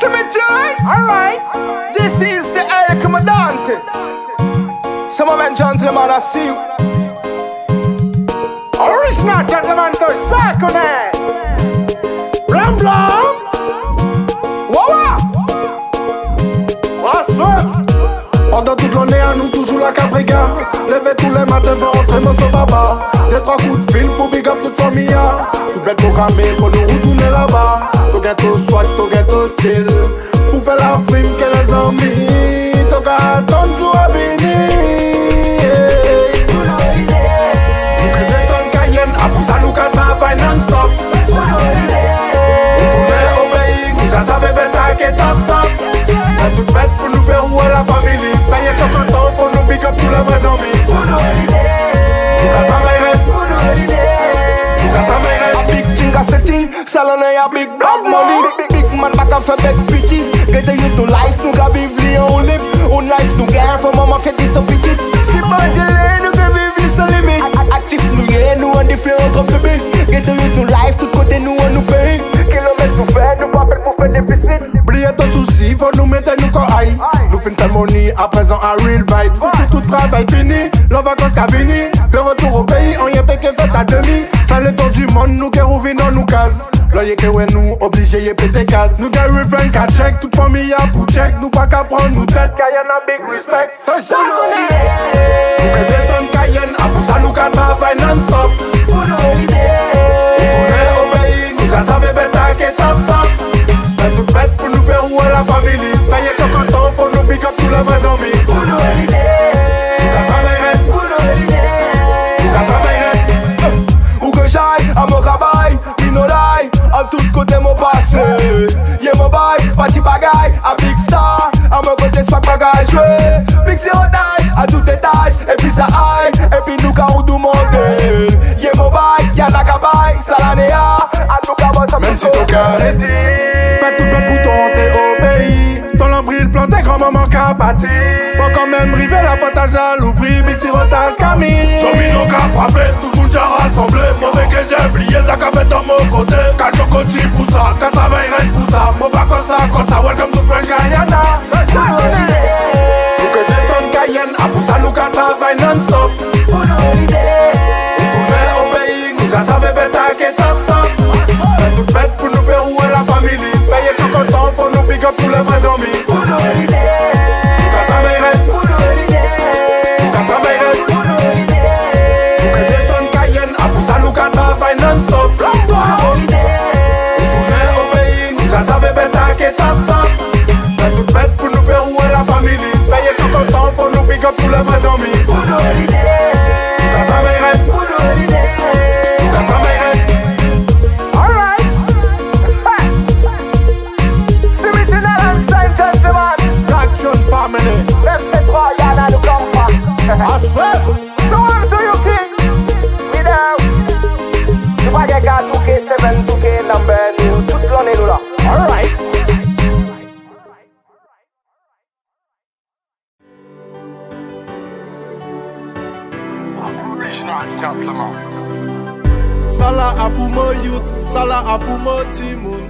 Cemetery! Alright! This is the El Commandante. Some of them gentlemen, I see you. Original Awesome! Pendant toute l'année, à nous toujours la cabriga. Levé tous les matins pour rentrer mon baba. Des trois coups de fil pour big up toute famille. Tout belle programmée pour nous retourner là-bas. Tout ghetto swag, tout ghetto style. Pour faire la frime que les amis. Tout gars Big thing a setting, salon a big blood money. Big man back a fait bête piti. Get you to life, nous gars vivre en lip. On life nous gagne, faut maman fait des so. Si pas gelé, nous gars vivre sans limite. Actif nous y nous en différents trop de billes. Get you to life, tout côté nous on nous paye. Kilomètres nous fait, nous pas fait pour faire déficit. Oubliez ton souci, faut nous mettre nous qu'on aille. Nous fin de money, à présent un real vibe. Foutu tout travail fini, l'on vacances qu'a fini. De retour au pays, di moun nou gen ouvi nan nou kaz Lò ye krewe nou oblije ye pete kaz Nou gen reven ka chek, tout fami ya pou chek Nou pa ka pran nou tet, kayen a big respect. Ton chan konen Nou gen desan kayen, apousa nou ka travay non stop Pou nou olide Nou konen obeyi, nou jan save beta ke tap tap Fè tout bet pou nou perou a la famili Fè ye chokantan pou nou big up tout la vase à Big Star, à mon côté swag bagage joué. Big Zero taille, à tout étage, et puis ça aille, et puis nous quand on demande. Y'a mon bail, y'a la cabaye, Salanea, à nous quand on Même si ton cœur est dit. Fais tout plein pour ton rentrer au pays Ton lombril planté grand-maman qu'a bâti. Faut quand même river la potage à l'ouvrir Big sirotage Camille. Domino qu'a frappé, tout le monde s'est rassemblé. Mauvais que j'ai oublié, ça qu'a fait dans mon côté. Quand je continue pour ça, quand travail pour ça nous qu'à travailler non-stop Tourner au pays, nous déjà savons bêta qui est top top Fait toute bête pour nous faire où est la famille Veillez tout content, faut nous big up tous les vrais amis up tous les vrais amis Sala apou mwen yut, sala apou mwen timoun